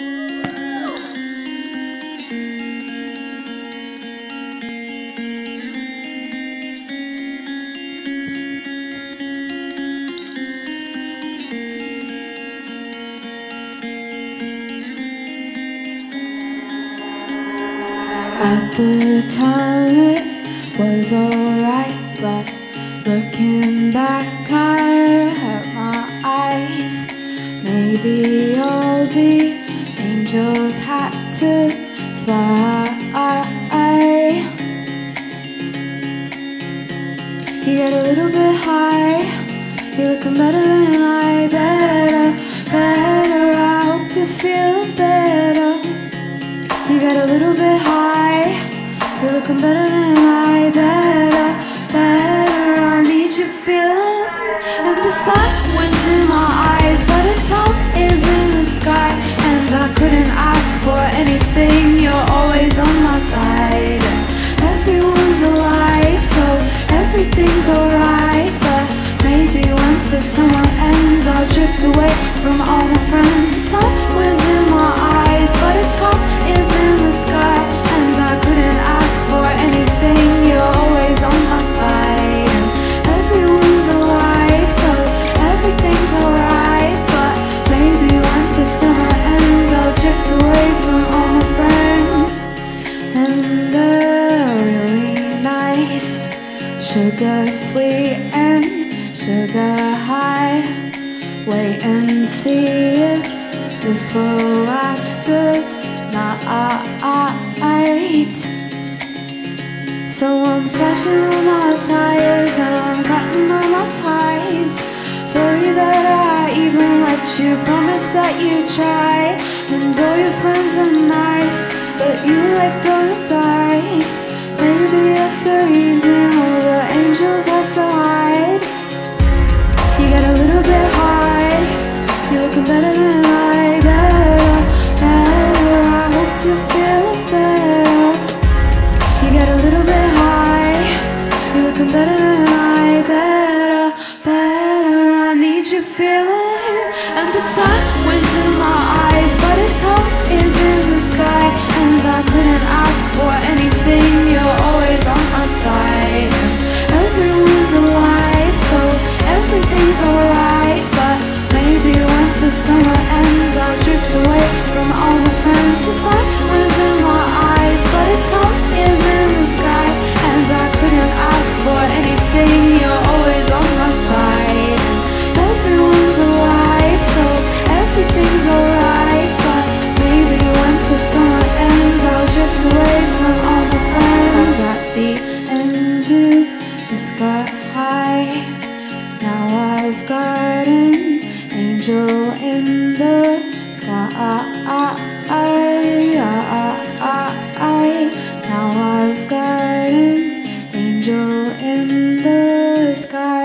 At the time it was alright, but looking back I to fly. You get a little bit high, you're looking better than I better, better. I hope you're feeling better. You get a little bit high You're looking better than I better I'll drift away from all my friends. The sun was in my eyes But its home is in the sky And I couldn't ask for anything. You're always on my side. And Everyone's alive So everything's alright But maybe when the summer ends I'll drift away from all my friends. And they're really nice Sugar sweet and sugar high Wait and see if this will last the night. So I'm slashing all my tires and I'm cutting all my ties. Sorry that I even let you promise that you try. And all your friends are nice But you let go Better, better I need you feeling. And the sun was in my eyes But its hope is in the sky. And I couldn't ask for anything. You're always on my side. Everyone's alive So everything's alright. But maybe when the summer ends Now I've got an angel in the sky. Now I've got an angel in the sky.